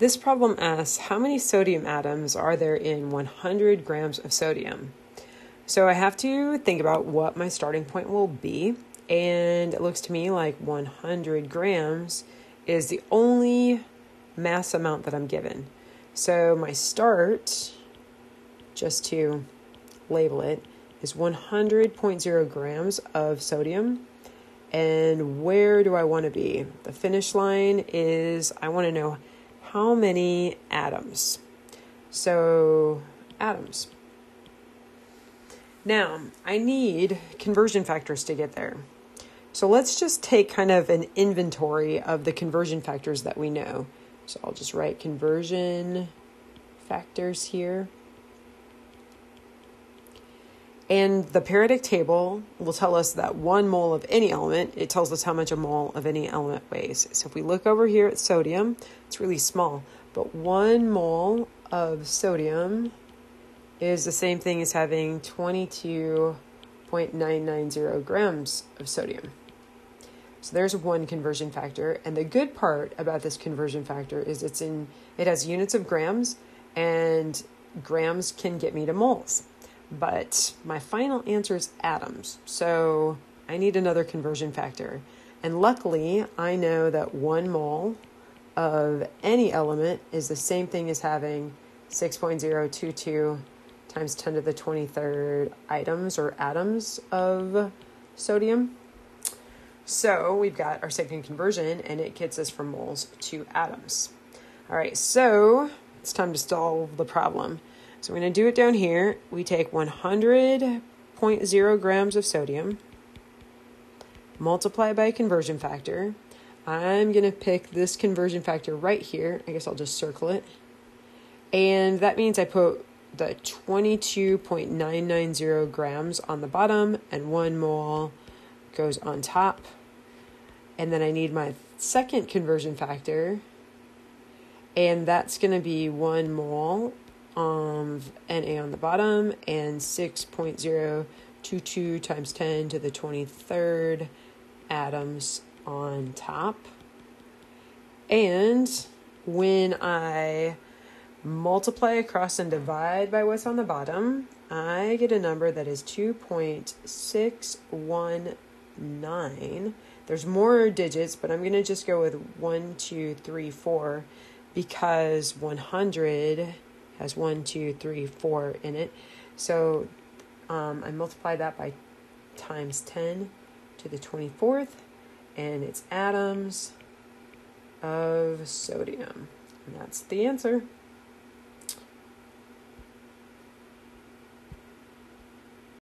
This problem asks how many sodium atoms are there in 100 grams of sodium? So I have to think about what my starting point will be, and it looks to me like 100 grams is the only mass amount that I'm given. So my start, just to label it, is 100.0 grams of sodium. And where do I want to be? The finish line is I want to know how many atoms. So, atoms. Now, I need conversion factors to get there. So let's just take kind of an inventory of the conversion factors that we know. So I'll just write conversion factors here. And the periodic table will tell us that one mole of any element, it tells us how much a mole of any element weighs. So if we look over here at sodium, it's really small, but one mole of sodium is the same thing as having 22.990 grams of sodium. So there's one conversion factor, and the good part about this conversion factor is it's in it has units of grams and grams can get me to moles. But my final answer is atoms. So I need another conversion factor. And luckily, I know that one mole of any element is the same thing as having 6.022 times 10 to the 23rd items or atoms of sodium. So we've got our second conversion, and it gets us from moles to atoms. All right, so it's time to solve the problem. So we're going to do it down here. We take 100.0 grams of sodium, multiply by conversion factor. I'm going to pick this conversion factor right here. I guess I'll just circle it. And that means I put the 22.990 grams on the bottom and one mole goes on top. And then I need my second conversion factor, and that's going to be one mole Um, of Na on the bottom and 6.022 times 10 to the 23rd atoms on top. And when I multiply across and divide by what's on the bottom, I get a number that is 2.619. There's more digits, but I'm going to just go with 1, 2, 3, 4 because 100 has one, two, three, four in it. So um, I multiply that by times 10 to the 24th, and it's atoms of sodium. And that's the answer.